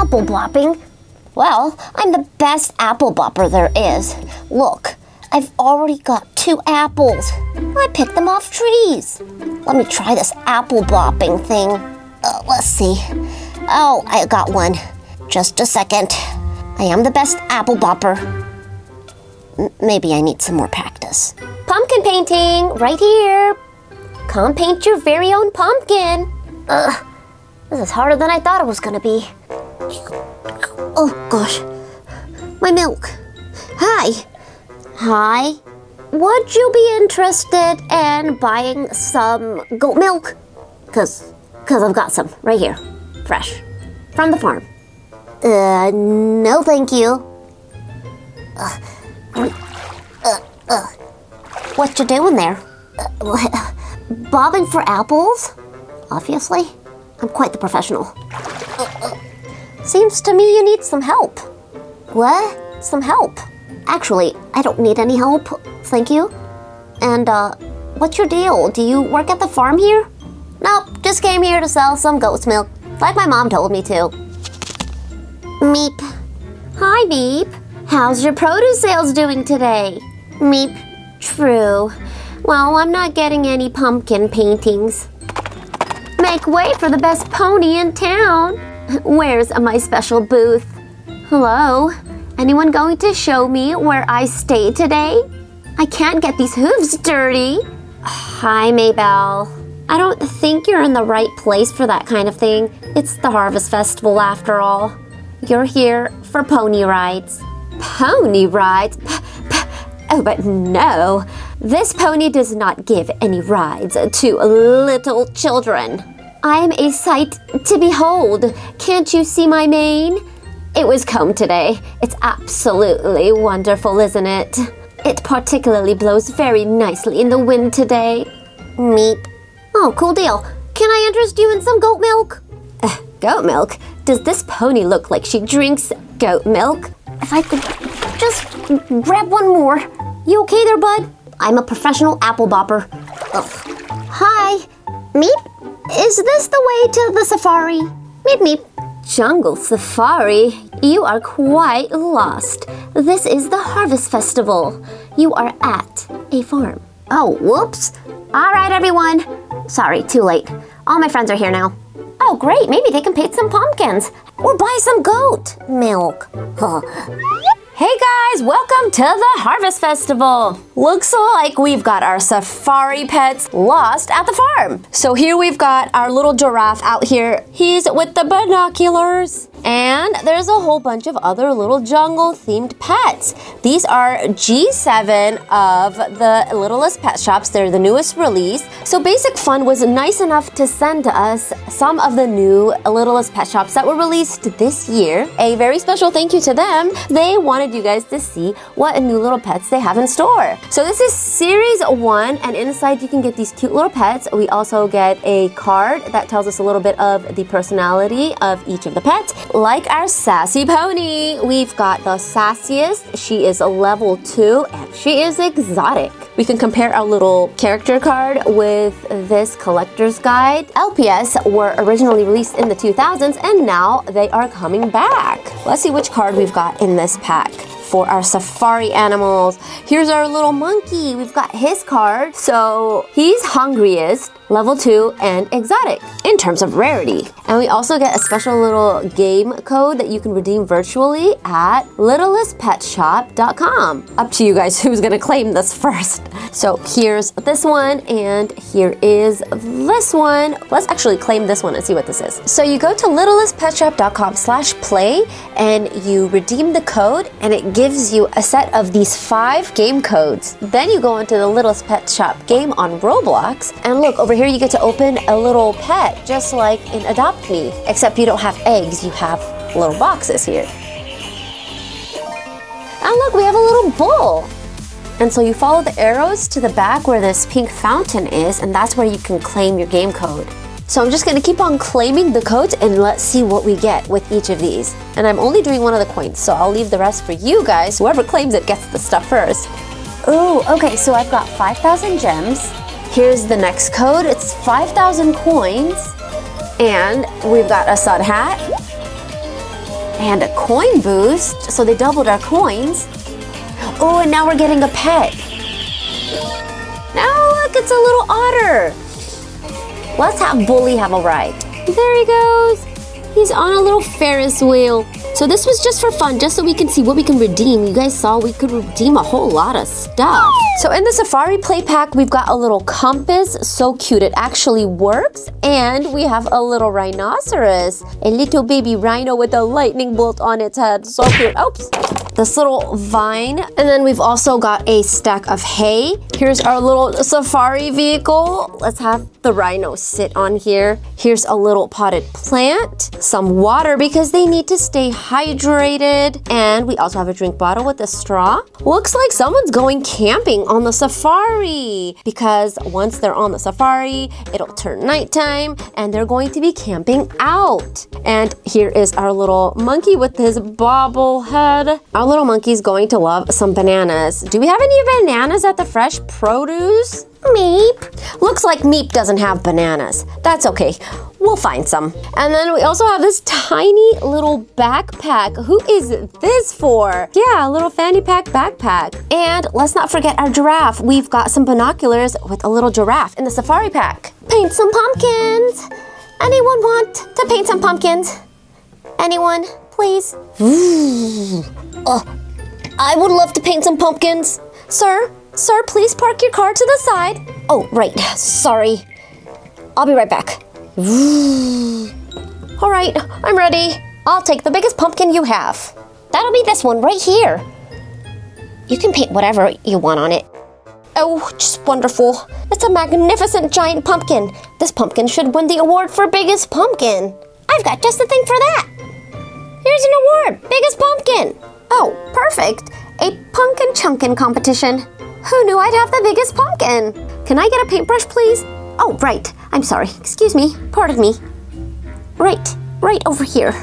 apple bopping. Well, I'm the best apple bopper there is. Look, I've already got two apples. I picked them off trees. Let me try this apple bopping thing. Uh, let's see. Oh, I got one. Just a second. I am the best apple bopper. M- maybe I need some more practice. Pumpkin painting, right here. Come paint your very own pumpkin. Ugh, this is harder than I thought it was gonna be. Oh gosh, my milk. Hi. Hi. Would you be interested in buying some goat milk? Cause, cause I've got some right here, fresh, from the farm. Uh, no, thank you. Uh, uh, uh. What you doing there? Uh, bobbing for apples? Obviously, I'm quite the professional. Seems to me you need some help. What? Some help? Actually, I don't need any help, thank you. And, uh, what's your deal? Do you work at the farm here? Nope, just came here to sell some goat's milk, like my mom told me to. Meep. Hi, Meep. How's your produce sales doing today? Meep. True. Well, I'm not getting any pumpkin paintings. Make way for the best pony in town. Where's my special booth? Hello? Anyone going to show me where I stay today? I can't get these hooves dirty. Hi, Maybelle. I don't think you're in the right place for that kind of thing. It's the Harvest Festival after all. You're here for pony rides. Pony rides? Oh, but no. This pony does not give any rides to little children. I am a sight to behold. Can't you see my mane? It was combed today. It's absolutely wonderful, isn't it? It particularly blows very nicely in the wind today. Meep. Oh, cool deal. Can I interest you in some goat milk? Uh, goat milk? Does this pony look like she drinks goat milk? If I could just grab one more. You okay there, bud? I'm a professional apple bopper. Ugh. Hi. Meep? Is this the way to the safari? Meep meep. Jungle Safari, you are quite lost. This is the Harvest Festival. You are at a farm. Oh, whoops. All right, everyone. Sorry, too late. All my friends are here now. Oh, great. Maybe they can paint some pumpkins or buy some goat milk. Hey guys, welcome to the Harvest Festival. Looks like we've got our safari pets lost at the farm. So here we've got our little giraffe out here. He's with the binoculars. And there's a whole bunch of other little jungle themed pets. These are G7 of the Littlest Pet Shops. They're the newest release. So Basic Fun was nice enough to send us some of the new Littlest Pet Shops that were released this year. A very special thank you to them. They wanted you guys to see what new little pets they have in store. So this is series one, and inside you can get these cute little pets. We also get a card that tells us a little bit of the personality of each of the pets. Like our sassy pony, we've got the sassiest. She is a level two, and she is exotic. We can compare our little character card with this collector's guide. LPS were originally released in the 2000s, and now they are coming back. Let's see which card we've got in this pack for our safari animals. Here's our little monkey. We've got his card. So he's hungriest, level 2, and exotic in terms of rarity. And we also get a special little game code that you can redeem virtually at littlestpetshop.com. Up to you guys who's gonna claim this first. So here's this one, and here is this one. Let's actually claim this one and see what this is. So you go to littlestpetshop.com slash play and you redeem the code and it gives you a set of these five game codes. Then you go into the Littlest Pet Shop game on Roblox and look over here you get to open a little pet just like in Adopt Me, except you don't have eggs, you have little boxes here. And look, we have a little bull. And so you follow the arrows to the back where this pink fountain is, and that's where you can claim your game code. So I'm just gonna keep on claiming the codes and let's see what we get with each of these. And I'm only doing one of the coins, so I'll leave the rest for you guys. Whoever claims it gets the stuff first. Oh, okay, so I've got 5,000 gems. Here's the next code. It's 5,000 coins. And we've got a sun hat. and a coin boost, so they doubled our coins. Oh, and now we're getting a pet. Now look, it's a little otter. Let's have Bully have a ride. There he goes. He's on a little Ferris wheel. So this was just for fun, just so we can see what we can redeem. You guys saw we could redeem a whole lot of stuff. So in the Safari Play Pack, we've got a little compass. So cute. It actually works. And we have a little rhinoceros. A little baby rhino with a lightning bolt on its head. So cute. Oops this little vine. And then we've also got a stack of hay. Here's our little safari vehicle. Let's have the rhino sit on here. Here's a little potted plant, some water because they need to stay hydrated. And we also have a drink bottle with a straw. Looks like someone's going camping on the safari because once they're on the safari, it'll turn nighttime and they're going to be camping out. And here is our little monkey with his bobblehead. Our little monkey's going to love some bananas. Do we have any bananas at the fresh produce? Meep. Looks like Meep doesn't have bananas. That's okay. We'll find some. And then we also have this tiny little backpack. Who is this for? Yeah, a little fanny pack backpack. And let's not forget our giraffe. We've got some binoculars with a little giraffe in the safari pack. Paint some pumpkins. Anyone want to paint some pumpkins? Anyone, please? Oh, I would love to paint some pumpkins. Sir, sir, please park your car to the side. Oh, right. Sorry. I'll be right back. All right, I'm ready. I'll take the biggest pumpkin you have. That'll be this one right here. You can paint whatever you want on it. Oh, just wonderful. It's a magnificent giant pumpkin. This pumpkin should win the award for biggest pumpkin. I've got just the thing for that. Here's an award, biggest pumpkin. Oh, perfect. A pumpkin chunkin competition. Who knew I'd have the biggest pumpkin? Can I get a paintbrush, please? Oh, right. I'm sorry. Excuse me. Pardon me. Right, right over here.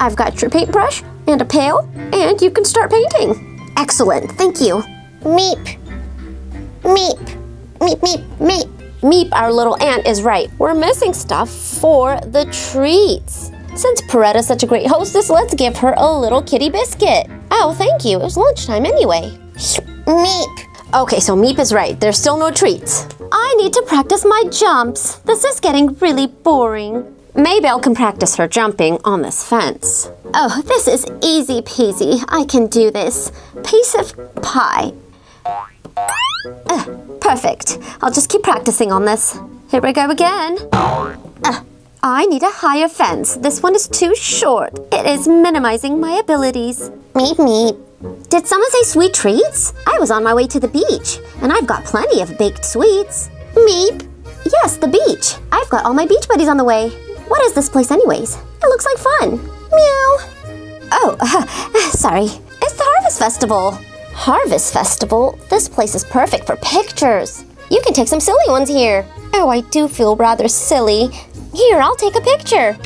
I've got your paintbrush and a pail, and you can start painting. Excellent. Thank you. Meep. Meep. Meep, meep, meep. Meep, our little ant, is right. We're missing stuff for the treats. Since Paretta's such a great hostess, let's give her a little kitty biscuit. Oh, thank you. It was lunchtime anyway. Meep. Okay, so Meep is right. There's still no treats. I need to practice my jumps. This is getting really boring. Maybelle can practice her jumping on this fence. Oh, this is easy peasy. I can do this. Piece of pie. Uh, perfect. I'll just keep practicing on this. Here we go again. Uh, I need a higher fence. This one is too short. It is minimizing my abilities. Meep, meep. Did someone say sweet treats? I was on my way to the beach, and I've got plenty of baked sweets. Meep. Yes, the beach. I've got all my beach buddies on the way. What is this place, anyways? It looks like fun. Meow. Oh, uh, sorry. It's the Harvest Festival. Harvest Festival? This place is perfect for pictures. You can take some silly ones here. Oh, I do feel rather silly. Here, I'll take a picture.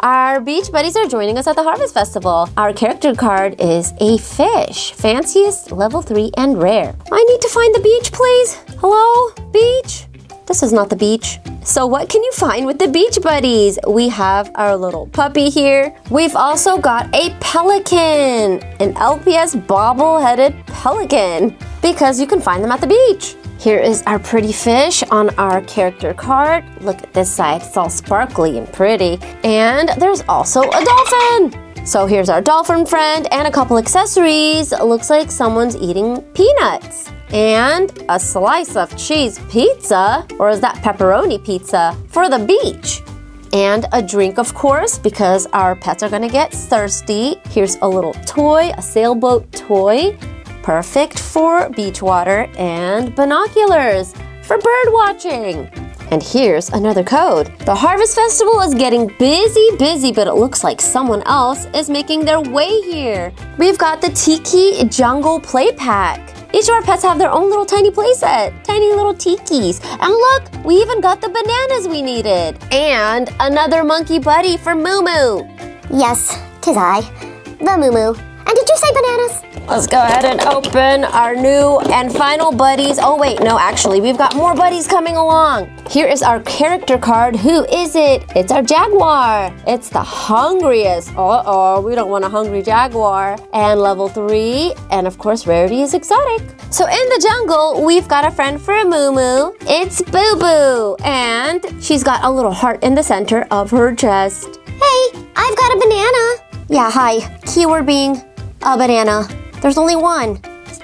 Our beach buddies are joining us at the Harvest Festival. Our character card is a fish, fanciest, level 3, and rare. I need to find the beach, please. Hello, beach? This is not the beach. So what can you find with the beach buddies? We have our little puppy here. We've also got a pelican, an LPS bobble-headed pelican, because you can find them at the beach. Here is our pretty fish on our character card. Look at this side, it's all sparkly and pretty. And there's also a dolphin. So here's our dolphin friend and a couple accessories. It looks like someone's eating peanuts. And a slice of cheese pizza, or is that pepperoni pizza, for the beach and a drink, of course, because our pets are gonna get thirsty. Here's a little toy, a sailboat toy. Perfect for beach water and binoculars for bird watching. And here's another code. The Harvest Festival is getting busy, busy, but it looks like someone else is making their way here. We've got the Tiki Jungle Play Pack. Each of our pets have their own little tiny playset, tiny little tikis. And look, we even got the bananas we needed. And another monkey buddy for Moo Moo. Yes, tis I, the Moo Moo. And did you say bananas? Let's go ahead and open our new and final buddies. Oh, wait, no, actually, we've got more buddies coming along. Here is our character card. Who is it? It's our Jaguar. It's the hungriest. Uh oh, we don't want a hungry Jaguar. And level three, and of course, rarity is exotic. So in the jungle, we've got a friend for a moo Moo. It's Boo Boo, and she's got a little heart in the center of her chest. Hey, I've got a banana. Yeah, hi. Keyword being a banana. There's only one.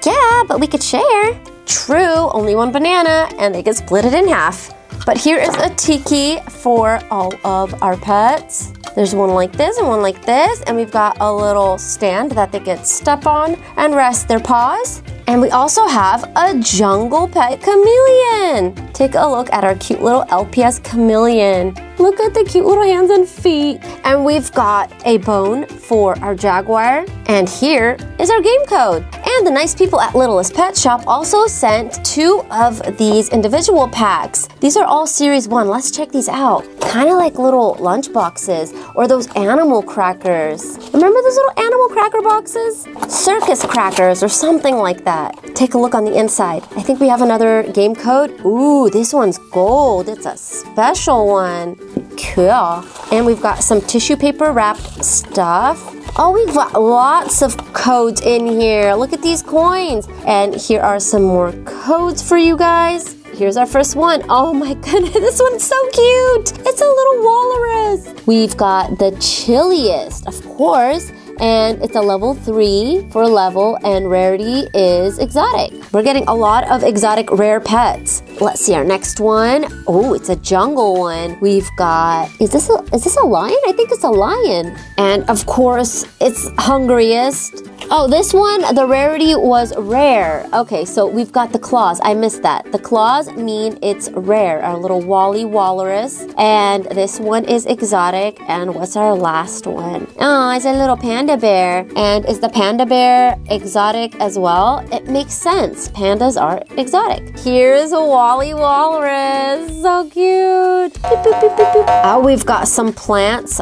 Yeah, but we could share. True, only one banana, and they can split it in half. But here is a tiki for all of our pets. There's one like this and one like this, and we've got a little stand that they can step on and rest their paws. And we also have a jungle pet chameleon. Take a look at our cute little LPS chameleon. Look at the cute little hands and feet. And we've got a bone for our jaguar. And here is our game code. And the nice people at Littlest Pet Shop also sent two of these individual packs. These are all series one. Let's check these out. Kind of like little lunch boxes or those animal crackers. Remember those little animal cracker boxes? Circus crackers or something like that. Take a look on the inside. I think we have another game code. Ooh, this one's gold. It's a special one. Cool. And we've got some tissue paper wrapped stuff. Oh, we've got lots of codes in here. Look at these coins. And here are some more codes for you guys. Here's our first one. Oh my goodness, this one's so cute. It's a little walrus. We've got the chilliest, of course and it's a level 3 for level and rarity is exotic. We're getting a lot of exotic rare pets. Let's see our next one. Oh, it's a jungle one. We've got is this a is this a lion? I think it's a lion. And of course, it's hungriest. Oh, this one, the rarity was rare. Okay, so we've got the claws. I missed that. The claws mean it's rare, our little Wally Walrus. And this one is exotic. And what's our last one? Oh, it's a little panda bear. And is the panda bear exotic as well? It makes sense. Pandas are exotic. Here's a Wally Walrus. So cute. Beep, beep, beep, oh, we've got some plants.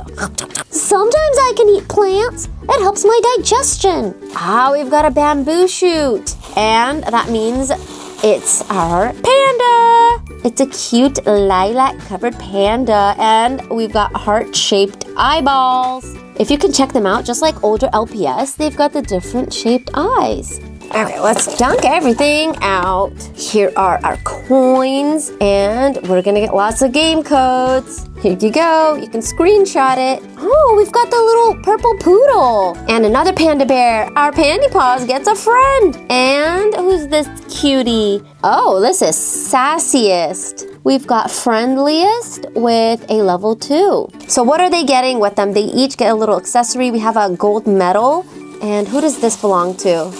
Sometimes I can eat plants. It helps my digestion. Ah, we've got a bamboo shoot. And that means it's our panda. It's a cute lilac covered panda, and we've got heart shaped eyeballs. If you can check them out, just like older LPS, they've got the different shaped eyes. Okay, let's dunk everything out. Here are our coins, and we're gonna get lots of game codes. Here you go, you can screenshot it. Oh, we've got the little purple poodle and another panda bear. Our pandy paws gets a friend. And who's this cutie? Oh, this is sassiest. We've got friendliest with a level two. So what are they getting with them? They each get a little accessory. We have a gold medal. And who does this belong to?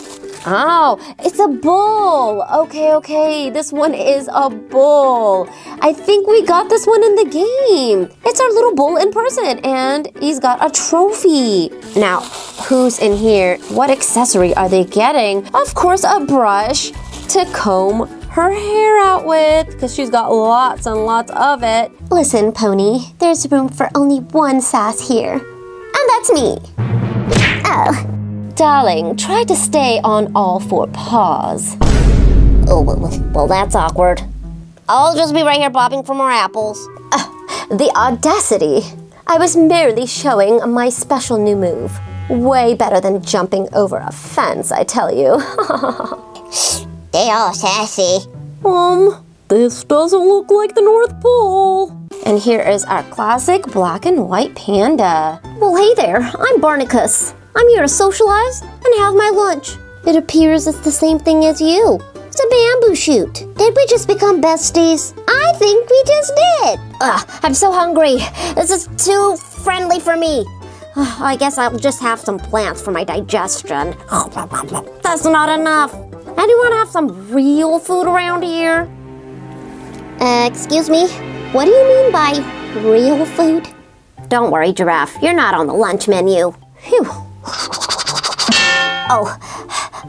Oh, it's a bull. Okay, okay. This one is a bull. I think we got this one in the game. It's our little bull in person, and he's got a trophy. Now, who's in here? What accessory are they getting? Of course, a brush to comb her hair out with because she's got lots and lots of it. Listen, Pony, there's room for only one sass here, and that's me. Oh. Darling, try to stay on all four paws. Oh, well, well, that's awkward. I'll just be right here bobbing for more apples. Uh, the audacity. I was merely showing my special new move. Way better than jumping over a fence, I tell you. they all sassy. Um, this doesn't look like the North Pole. And here is our classic black and white panda. Well, hey there, I'm Barnacus. I'm here to socialize and have my lunch. It appears it's the same thing as you. It's a bamboo shoot. Did we just become besties? I think we just did. Ugh, I'm so hungry. This is too friendly for me. I guess I'll just have some plants for my digestion. That's not enough. Anyone have some real food around here? Uh, excuse me? What do you mean by real food? Don't worry, Giraffe. You're not on the lunch menu. Phew. Oh,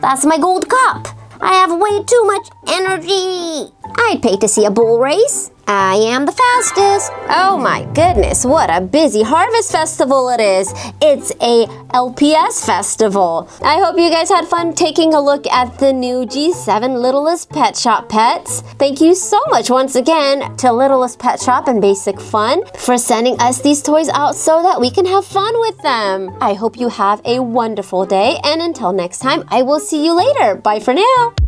that's my gold cup. I have way too much energy. I'd pay to see a bull race. I am the fastest. Oh my goodness, what a busy harvest festival it is. It's a LPS festival. I hope you guys had fun taking a look at the new G7 Littlest Pet Shop pets. Thank you so much once again to Littlest Pet Shop and Basic Fun for sending us these toys out so that we can have fun with them. I hope you have a wonderful day and until next time, I will see you later. Bye for now.